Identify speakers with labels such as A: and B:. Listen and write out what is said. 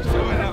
A: it.